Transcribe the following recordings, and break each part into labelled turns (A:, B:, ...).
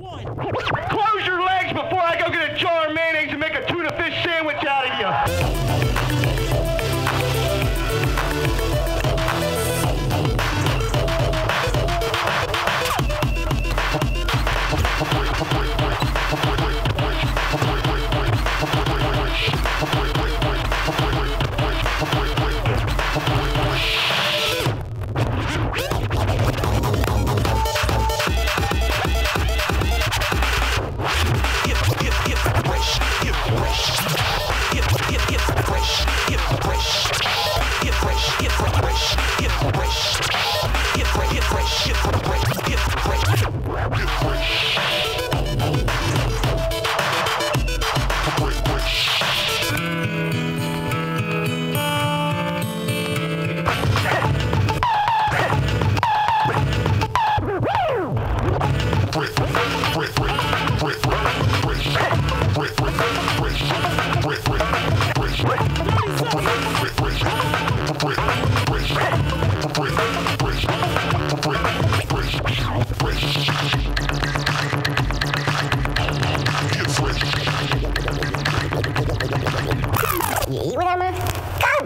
A: Close your legs before I go get a jar of mayonnaise and make a tuna fish sandwich out of you.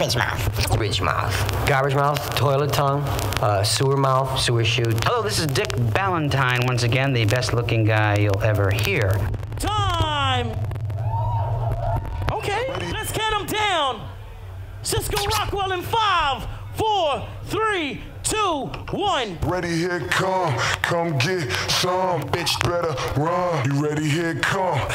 B: Garbage mouth.
C: Garbage mouth. Garbage mouth, toilet tongue, uh, sewer mouth, sewer chute.
D: Hello, this is Dick Ballantyne once again, the best looking guy you'll ever hear.
E: Time! Okay, let's count them down. Cysko Rokwel in five, four, three, two, one.
F: Ready, here come. Come get some. Bitch, better run. You ready, here come.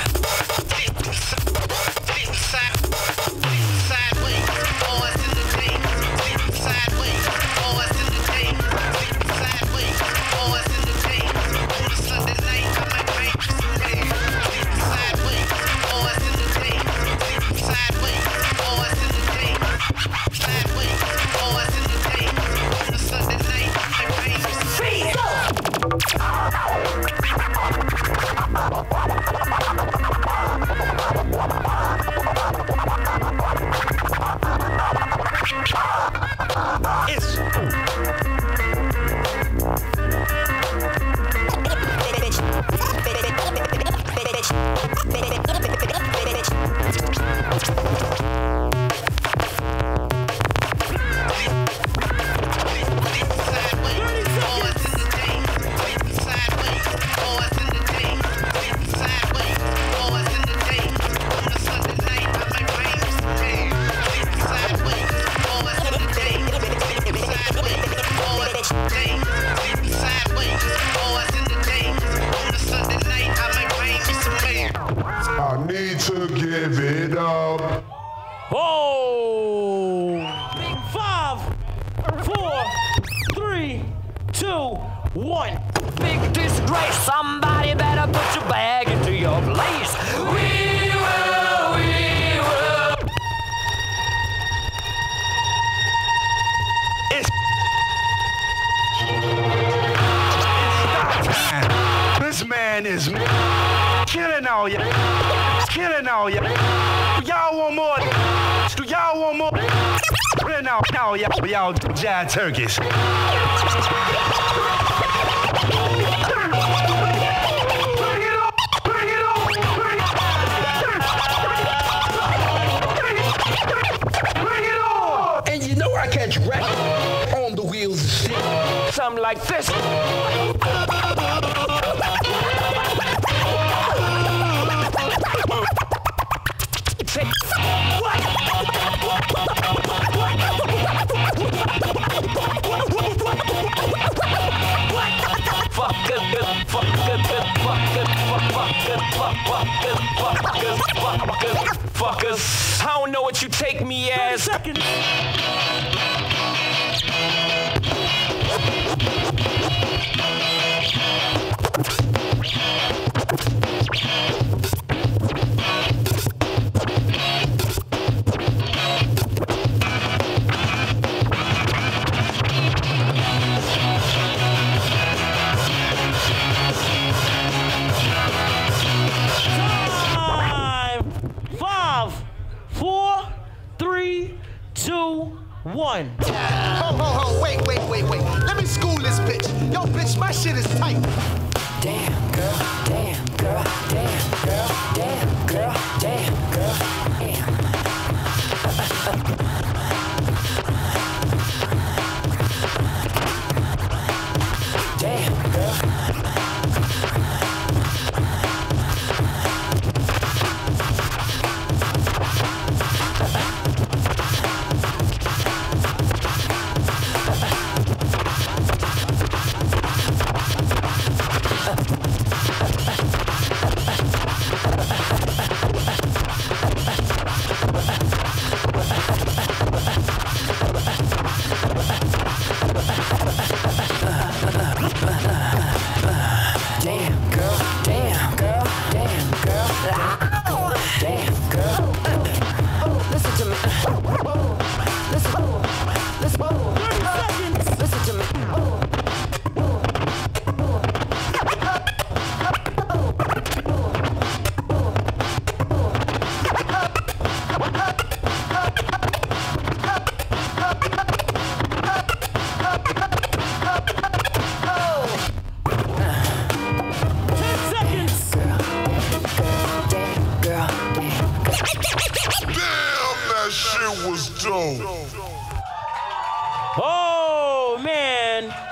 E: Two, one.
C: Big disgrace. Somebody better put your bag into your place. We will, we will.
A: This man is killing all you. Killing all you. Y'all want more? Do y'all want more? Killing all, all y'all, y'all giant turkeys.
G: And you know I catch rap on the wheels of shit. Something like this. Fuckers, I don't know what you take me as.
E: one.
H: Ho, ho, ho, wait, wait, wait, wait. Let me school this bitch. Yo, bitch, my shit is tight.
C: Damn, girl, damn, girl, damn, girl, damn, girl, damn.
E: Oh man.